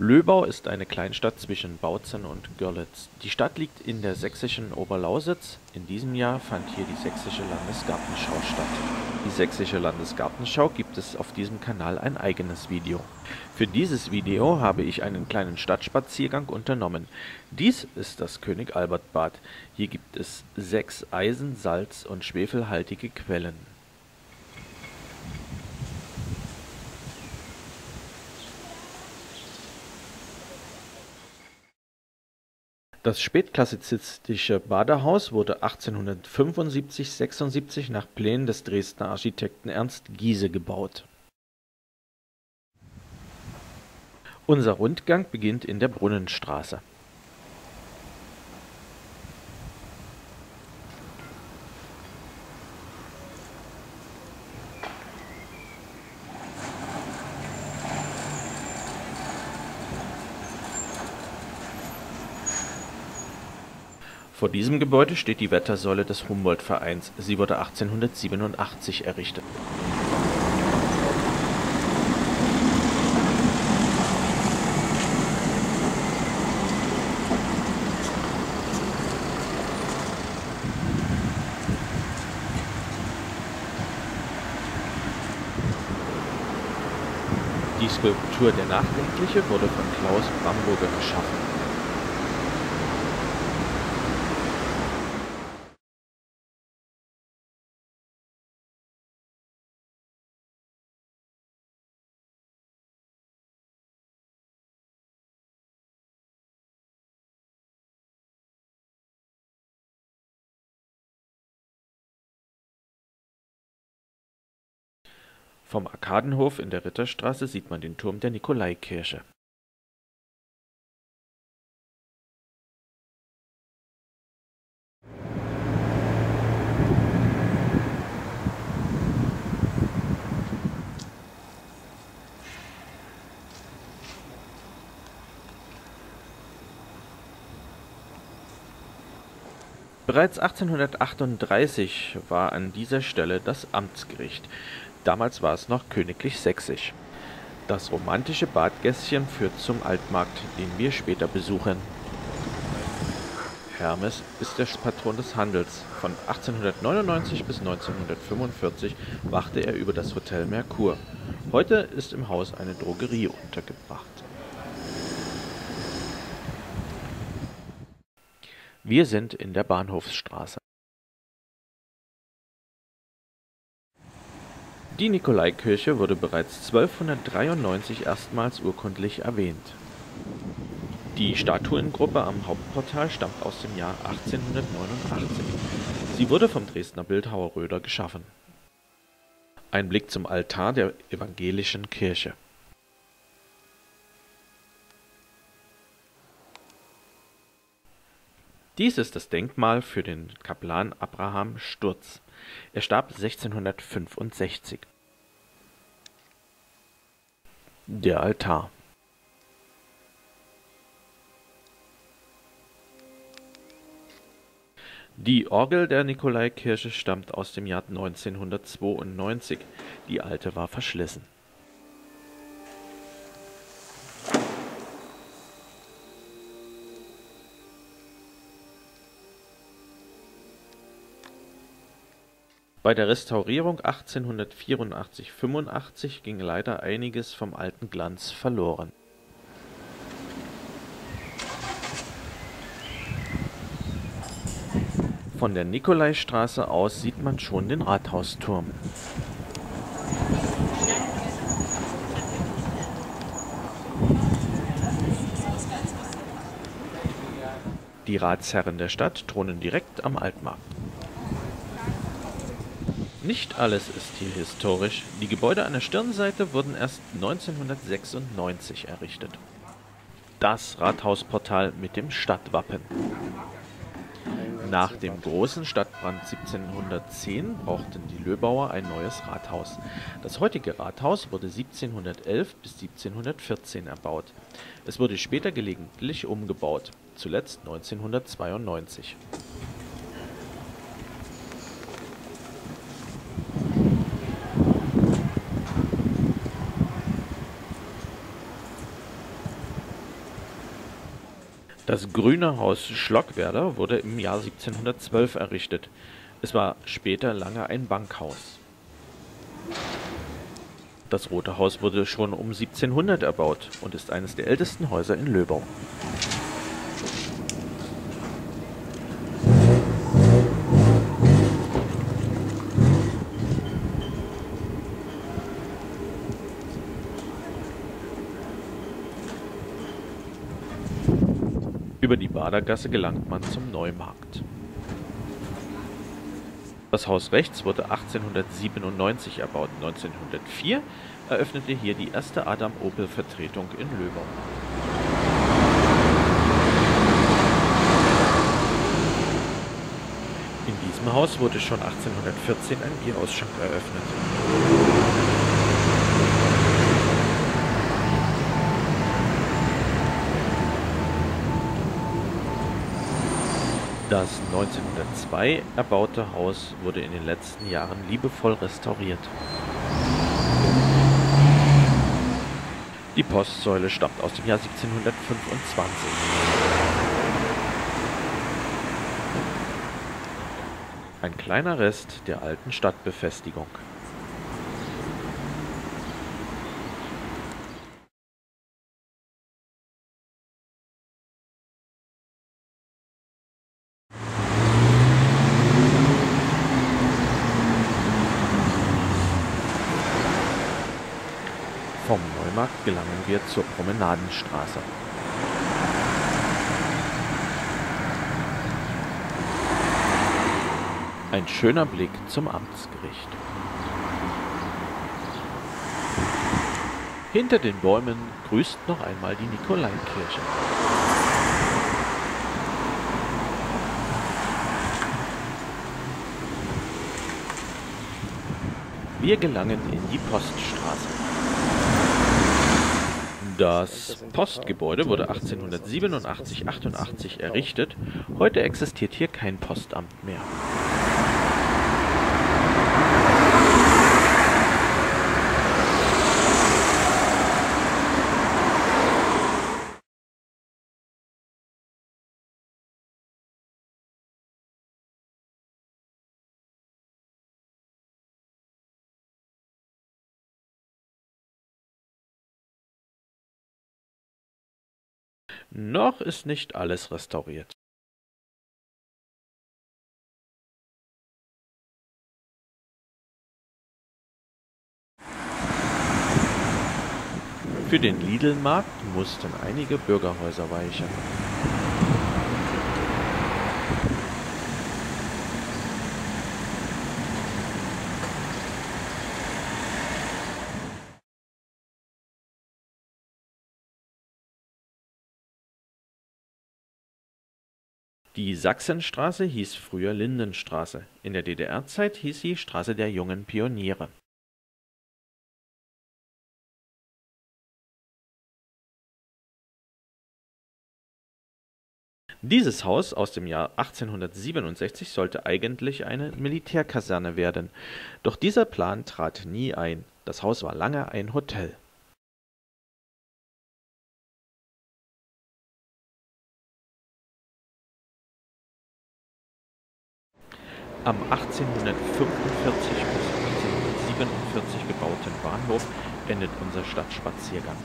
Löbau ist eine Kleinstadt zwischen Bautzen und Görlitz. Die Stadt liegt in der sächsischen Oberlausitz. In diesem Jahr fand hier die Sächsische Landesgartenschau statt. Die Sächsische Landesgartenschau gibt es auf diesem Kanal ein eigenes Video. Für dieses Video habe ich einen kleinen Stadtspaziergang unternommen. Dies ist das König Albert Bad. Hier gibt es sechs eisen-, salz- und schwefelhaltige Quellen. Das spätklassizistische Badehaus wurde 1875 / 76 nach Plänen des Dresdner Architekten Ernst Giese gebaut. Unser Rundgang beginnt in der Brunnenstraße Vor diesem Gebäude steht die Wettersäule des Humboldt-Vereins. Sie wurde 1887 errichtet. Die Skulptur Der Nachdenkliche wurde von Klaus Bramburger geschaffen Vom Arkadenhof in der Ritterstraße sieht man den Turm der Nikolaikirche. Bereits 1838 war an dieser Stelle das Amtsgericht Damals war es noch königlich sächsisch. Das romantische Badgässchen führt zum Altmarkt, den wir später besuchen. Hermes ist der Patron des Handels. Von 1899 bis 1945 wachte er über das Hotel Merkur. Heute ist im Haus eine Drogerie untergebracht. Wir sind in der Bahnhofsstraße. Die Nikolaikirche wurde bereits 1293 erstmals urkundlich erwähnt. Die Statuengruppe am Hauptportal stammt aus dem Jahr 1889. Sie wurde vom Dresdner Bildhauer Röder geschaffen. Ein Blick zum Altar der evangelischen Kirche. Dies ist das Denkmal für den Kaplan Abraham Sturz er starb 1665. Der Altar. Die Orgel der Nikolaikirche stammt aus dem Jahr 1992, die alte war verschlissen Bei der Restaurierung 1884 / 85 ging leider einiges vom alten Glanz verloren. Von der Nikolaistraße aus sieht man schon den Rathausturm. Die Ratsherren der Stadt thronen direkt am Altmarkt nicht alles ist hier historisch, die Gebäude an der Stirnseite wurden erst 1996 errichtet. Das Rathausportal mit dem Stadtwappen. Nach dem großen Stadtbrand 1710 brauchten die Löbauer ein neues Rathaus. Das heutige Rathaus wurde 1711 bis 1714 erbaut. Es wurde später gelegentlich umgebaut, zuletzt 1992. Das Grüne Haus Schlockwerder wurde im Jahr 1712 errichtet. Es war später lange ein Bankhaus. Das Rote Haus wurde schon um 1700 erbaut und ist eines der ältesten Häuser in Löbau. Über die Badergasse gelangt man zum Neumarkt. Das Haus rechts wurde 1897 erbaut. 1904 eröffnete hier die erste Adam-Opel-Vertretung in Löbau. In diesem Haus wurde schon 1814 ein Bierausschank eröffnet. Das 1902 erbaute Haus wurde in den letzten Jahren liebevoll restauriert. Die Postsäule stammt aus dem Jahr 1725. Ein kleiner Rest der alten Stadtbefestigung. Neumarkt gelangen wir zur Promenadenstraße. Ein schöner Blick zum Amtsgericht. Hinter den Bäumen grüßt noch einmal die Nikolaikirche. Wir gelangen in die Poststraße. Das Postgebäude wurde 1887-88 errichtet. Heute existiert hier kein Postamt mehr. Noch ist nicht alles restauriert. Für den Lidl-Markt mussten einige Bürgerhäuser weichen. Die Sachsenstraße hieß früher Lindenstraße, in der DDR-Zeit hieß sie Straße der jungen Pioniere. Dieses Haus aus dem Jahr 1867 sollte eigentlich eine Militärkaserne werden, doch dieser Plan trat nie ein. Das Haus war lange ein Hotel. Am 1845 bis 1847 gebauten Bahnhof endet unser Stadtspaziergang